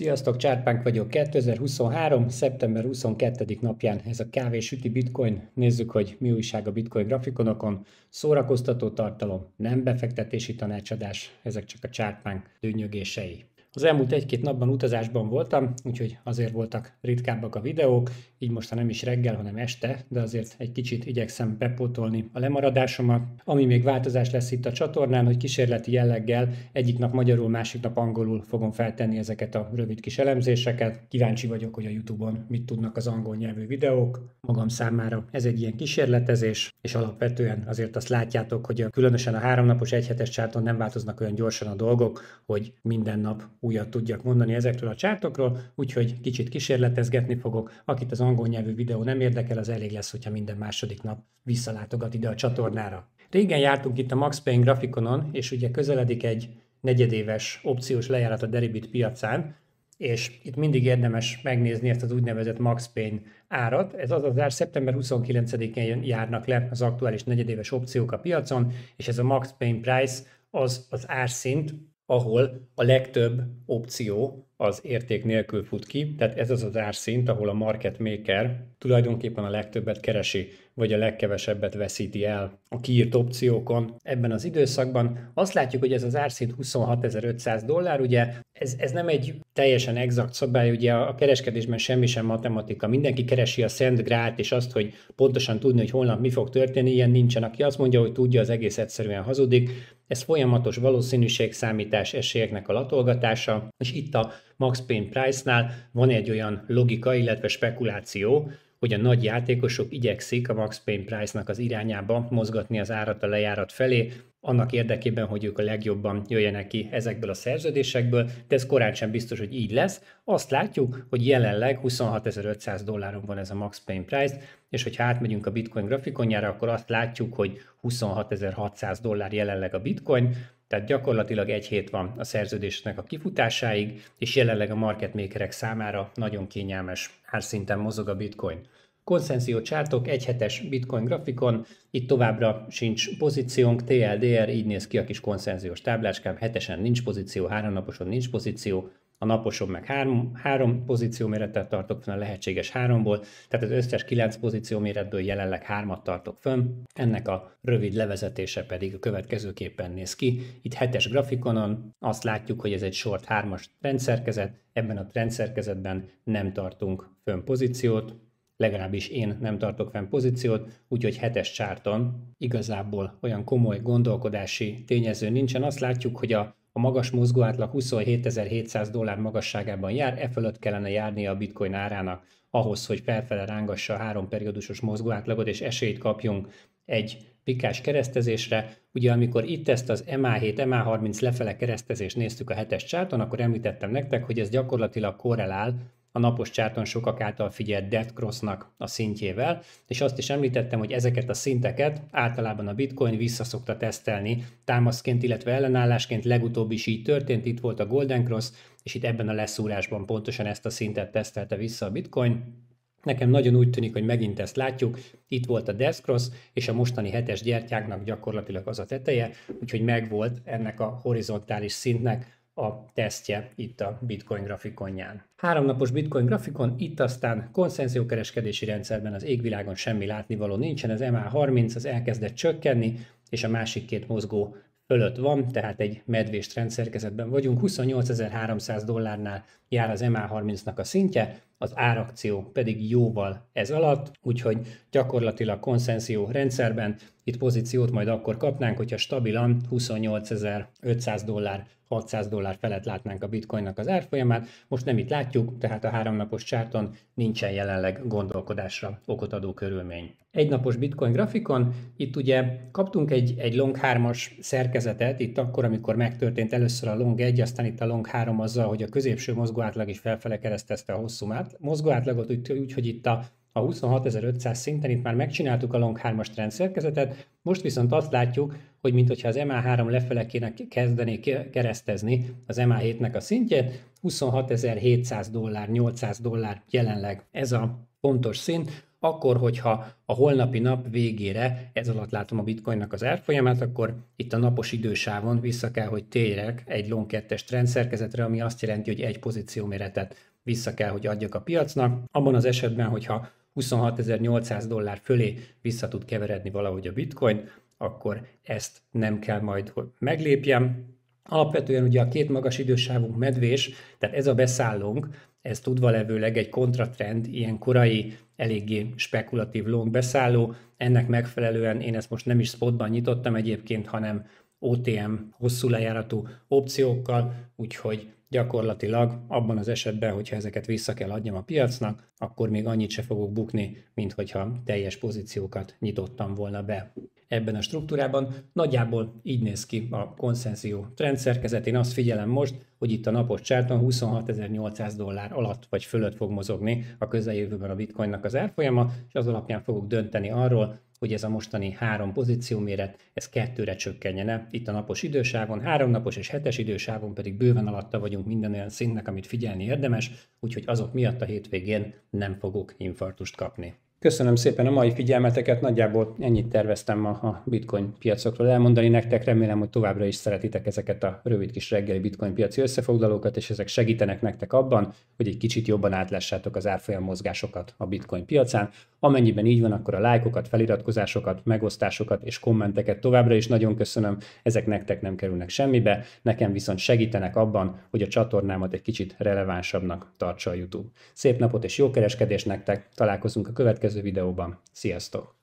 Sziasztok, Csárpánk vagyok. 2023. szeptember 22. napján ez a kávésüti bitcoin. Nézzük, hogy mi újság a bitcoin grafikonokon. Szórakoztató tartalom, nem befektetési tanácsadás, ezek csak a Csárpánk dűnyögései. Az elmúlt egy-két napban utazásban voltam, úgyhogy azért voltak ritkábbak a videók, így most nem is reggel, hanem este, de azért egy kicsit igyekszem bepótolni a lemaradásomat. Ami még változás lesz itt a csatornán, hogy kísérleti jelleggel egyik nap magyarul, másik nap angolul fogom feltenni ezeket a rövid kis elemzéseket. Kíváncsi vagyok, hogy a YouTube-on mit tudnak az angol nyelvű videók. Magam számára ez egy ilyen kísérletezés, és alapvetően azért azt látjátok, hogy különösen a háromnapos egyhetes csárton nem változnak olyan gyorsan a dolgok, hogy minden nap újat tudjak mondani ezekről a csártokról, úgyhogy kicsit kísérletezgetni fogok. Akit az angol nyelvű videó nem érdekel, az elég lesz, hogyha minden második nap visszalátogat ide a csatornára. Régen jártunk itt a Max Payne grafikonon, és ugye közeledik egy negyedéves opciós lejárat a Deribit piacán, és itt mindig érdemes megnézni ezt az úgynevezett Max Payne árat. Ez az az ár szeptember 29-én járnak le az aktuális negyedéves opciók a piacon, és ez a Max Payne price az az árszint, ahol a legtöbb opció az érték nélkül fut ki, tehát ez az az árszint, ahol a market maker tulajdonképpen a legtöbbet keresi, vagy a legkevesebbet veszíti el a kiírt opciókon ebben az időszakban. Azt látjuk, hogy ez az árszint 26.500 dollár, ugye ez, ez nem egy teljesen exakt szabály, ugye a kereskedésben semmi sem matematika, mindenki keresi a Szent Grált, és azt, hogy pontosan tudni, hogy holnap mi fog történni, ilyen nincsen. Aki azt mondja, hogy tudja, az egész egyszerűen hazudik. Ez folyamatos valószínűségszámítás esélyeknek a latolgatása, és itt a Max Payne Price-nál van egy olyan logika, illetve spekuláció, hogy a nagy játékosok igyekszik a Max Payne Price-nak az irányába mozgatni az árat a lejárat felé, annak érdekében, hogy ők a legjobban jöjjenek ki ezekből a szerződésekből, de ez korán sem biztos, hogy így lesz. Azt látjuk, hogy jelenleg 26.500 dolláron van ez a Max Payne Price, és hogyha átmegyünk a Bitcoin grafikonjára, akkor azt látjuk, hogy 26.600 dollár jelenleg a Bitcoin, tehát gyakorlatilag egy hét van a szerződésnek a kifutásáig, és jelenleg a market makerek számára nagyon kényelmes árszinten mozog a bitcoin. Konszenzió csártok, egyhetes bitcoin grafikon, itt továbbra sincs pozíciónk, TLDR, így néz ki a kis konszenziós tábláskám, hetesen nincs pozíció, háromnaposon nincs pozíció, a naposon meg három, három pozíció méretet tartok fönn a lehetséges háromból, tehát az összes kilenc pozíció méretből jelenleg hármat tartok fönn. Ennek a rövid levezetése pedig a következőképpen néz ki. Itt hetes grafikonon azt látjuk, hogy ez egy short hármas rendszerkezet, ebben a rendszerkezetben nem tartunk fönn pozíciót, legalábbis én nem tartok fenn pozíciót, úgyhogy hetes csárton igazából olyan komoly gondolkodási tényező nincsen. Azt látjuk, hogy a a magas mozgóátlag 27.700 dollár magasságában jár, e fölött kellene járnia a bitcoin árának ahhoz, hogy felfele rángassa a három periódusos mozgóátlagot, és esélyt kapjunk egy pikás keresztezésre. Ugye amikor itt ezt az MA7, MA30 lefele keresztezést néztük a hetes csárton, akkor említettem nektek, hogy ez gyakorlatilag korrelál a napos csárton sokak által figyelt Death Crossnak a szintjével, és azt is említettem, hogy ezeket a szinteket általában a Bitcoin visszaszokta tesztelni támaszként, illetve ellenállásként, legutóbb is így történt, itt volt a Golden Cross, és itt ebben a leszúrásban pontosan ezt a szintet tesztelte vissza a Bitcoin. Nekem nagyon úgy tűnik, hogy megint ezt látjuk. Itt volt a Death Cross, és a mostani hetes gyertyáknak gyakorlatilag az a teteje, úgyhogy megvolt ennek a horizontális szintnek a tesztje itt a Bitcoin grafikonján. Háromnapos Bitcoin grafikon, itt aztán konszenziókereskedési rendszerben az égvilágon semmi látnivaló nincsen, az MA30 az elkezdett csökkenni, és a másik két mozgó fölött van, tehát egy medvés rendszerkezetben vagyunk. 28.300 dollárnál jár az MA30-nak a szintje, az árakció pedig jóval ez alatt, úgyhogy gyakorlatilag konszenzió rendszerben itt pozíciót majd akkor kapnánk, hogyha stabilan 28.500 dollár 600 dollár felett látnánk a bitcoinnak az árfolyamát. Most nem itt látjuk, tehát a háromnapos csárton nincsen jelenleg gondolkodásra okot adó körülmény. Egy napos bitcoin grafikon, itt ugye kaptunk egy, egy long 3-as szerkezetet, itt akkor, amikor megtörtént először a long 1, aztán itt a long 3 azzal, hogy a középső mozgóátlag is felfele keresztezte a hosszú mozgóátlagot, úgyhogy úgy, hogy itt a a 26.500 szinten itt már megcsináltuk a long 3-as trend szerkezetet, most viszont azt látjuk, hogy mintha az MA3 lefele kéne kezdeni keresztezni az MA7-nek a szintjét, 26.700 dollár, 800 dollár jelenleg ez a pontos szint, akkor, hogyha a holnapi nap végére, ez alatt látom a bitcoinnak az árfolyamát, akkor itt a napos idősávon vissza kell, hogy térjek egy long 2-es trendszerkezetre, ami azt jelenti, hogy egy pozícióméretet vissza kell, hogy adjak a piacnak. Abban az esetben, hogyha 26.800 dollár fölé vissza tud keveredni valahogy a bitcoin, akkor ezt nem kell majd meglépjem. Alapvetően ugye a két magas idősávunk medvés, tehát ez a beszállónk, ez tudva levőleg egy kontratrend, ilyen korai, eléggé spekulatív long beszálló. Ennek megfelelően én ezt most nem is spotban nyitottam egyébként, hanem OTM hosszú lejáratú opciókkal, úgyhogy gyakorlatilag abban az esetben, hogyha ezeket vissza kell adjam a piacnak, akkor még annyit se fogok bukni, mint hogyha teljes pozíciókat nyitottam volna be. Ebben a struktúrában nagyjából így néz ki a konszenzió trendszerkezet. Én azt figyelem most, hogy itt a napos csárton 26.800 dollár alatt vagy fölött fog mozogni a közeljövőben a bitcoinnak az árfolyama, és az alapján fogok dönteni arról, hogy ez a mostani három pozícióméret, ez kettőre csökkenjene itt a napos idősávon, három napos és hetes idősávon pedig bőven alatta vagyunk minden olyan szintnek, amit figyelni érdemes, úgyhogy azok miatt a hétvégén nem fogok infartust kapni. Köszönöm szépen a mai figyelmeteket, nagyjából ennyit terveztem ma a bitcoin piacokról elmondani nektek, remélem, hogy továbbra is szeretitek ezeket a rövid kis reggeli bitcoin piaci összefoglalókat, és ezek segítenek nektek abban, hogy egy kicsit jobban átlássátok az árfolyam mozgásokat a bitcoin piacán. Amennyiben így van, akkor a lájkokat, feliratkozásokat, megosztásokat és kommenteket továbbra is nagyon köszönöm, ezek nektek nem kerülnek semmibe, nekem viszont segítenek abban, hogy a csatornámat egy kicsit relevánsabbnak tartsa a YouTube. Szép napot és jó kereskedést nektek, találkozunk a következő videóban. Sziasztok!